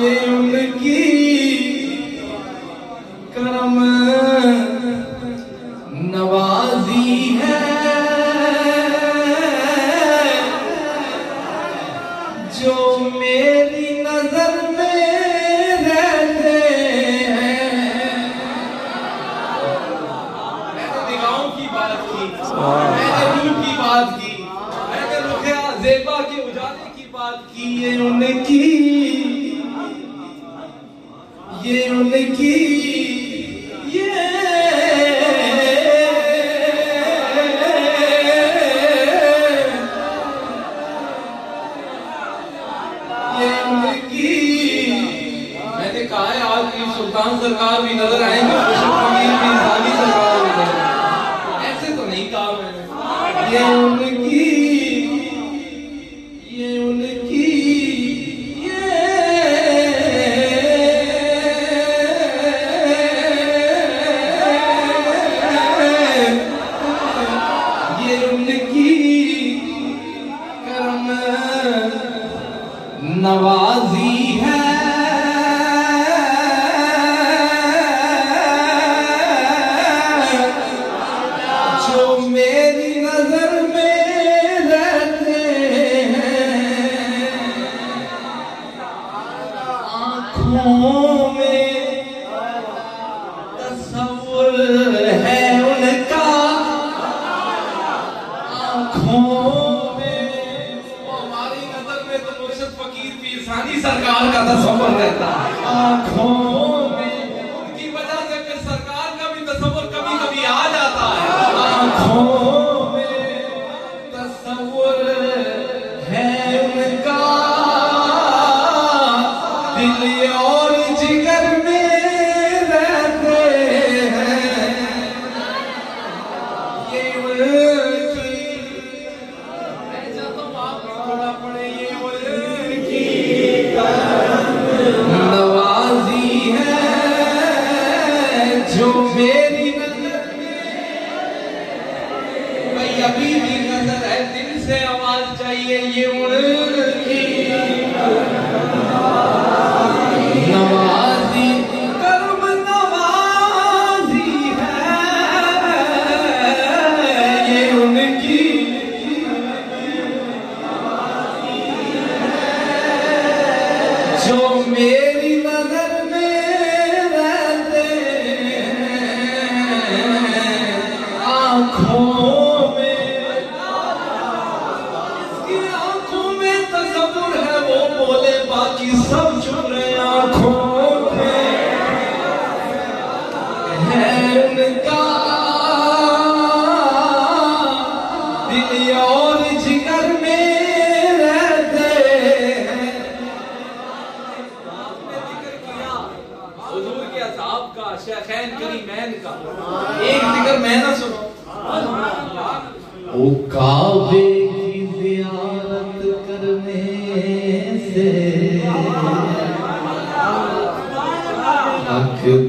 ان کی کرم نوازی ہے جو میری نظر میں رہتے ہیں میں نے نگاہوں کی بات کی میں نے روح کی بات کی میں نے زیبا کے اجالے کی بات کی یہ ان کی کہا ہے آج کی سلطان سرکار بھی نظر آئیں گے انسانی سرکار بھی نظر آئیں ایسے تو نہیں کہا میں نے۔ یہ ان کی، یہ ان کی نوازی ہے۔ سرکار کا تصور رہتا ہے۔ آنکھوں میں ان کی وجہ سے پھر سرکار کا بھی تصور کبھی کبھی آ جاتا ہے۔ آنکھوں میں تصور ہے ان کا۔ دل اندر ہے دل سے آواز چاہیے یہ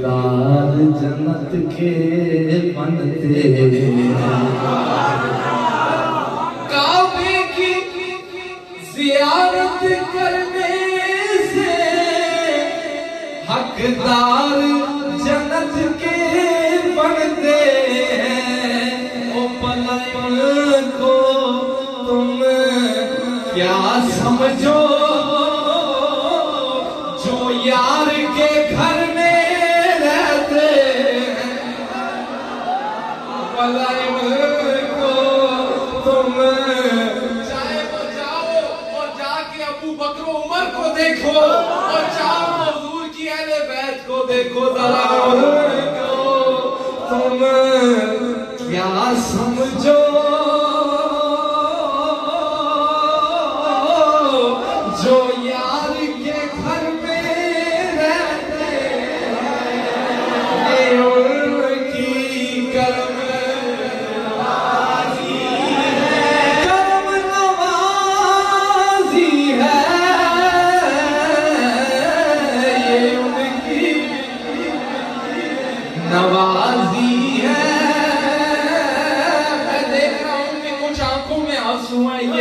حقدار جنت کے بنتے ہیں کعبے کی زیارت کرنے سے حقدار جنت کے بنتے ہیں۔ او پلن کو تم کیا سمجھو؟ ابو عمر کو دیکھو اور چار حضور کی اہل بیت کو دیکھو، ذرا ان کو تم کیا سمجھو۔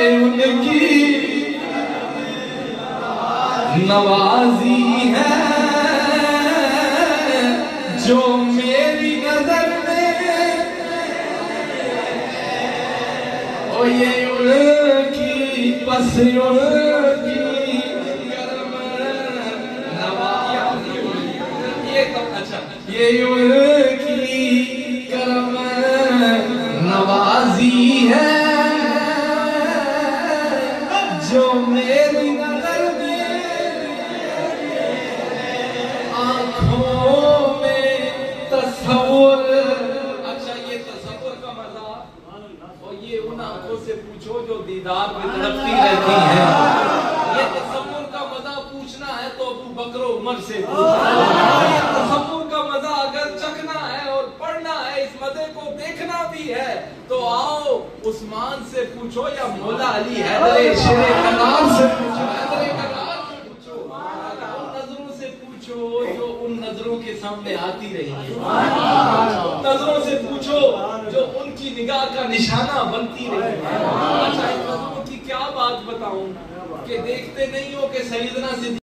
ان کی نوازی ہے، جو میری نظر میں یہ ان کی پس ان کی نوازی یہ ان اچھا، جو میری نظر میں آنکھوں میں تصور۔ اچھا یہ تصور کا مزہ۔ اور یہ ان آنکھوں سے پوچھو جو دیدار میں تڑپتی رہتی ہیں۔ یہ تصور کا مزہ پوچھنا ہے تو ابو بکر و عمر سے۔ پوچھنا ہے یہ تصور کا مزہ اگر چکھنا ہے اور پڑھنا ہے اس مزے کو بھی ہے تو آؤ عثمان سے پوچھو یا مولا علی حیدر شیر کرار سے پوچھو۔ حیدر کرار سے پوچھو۔ ان نظروں سے پوچھو جو ان نظروں کے سامنے آتی رہی نظروں سے پوچھو جو ان کی نگاہ کا نشانہ بنتی رہی اچھا ان نظروں کی کیا بات بتاؤں؟ کہ دیکھتے نہیں ہو کہ سیدنا صدیق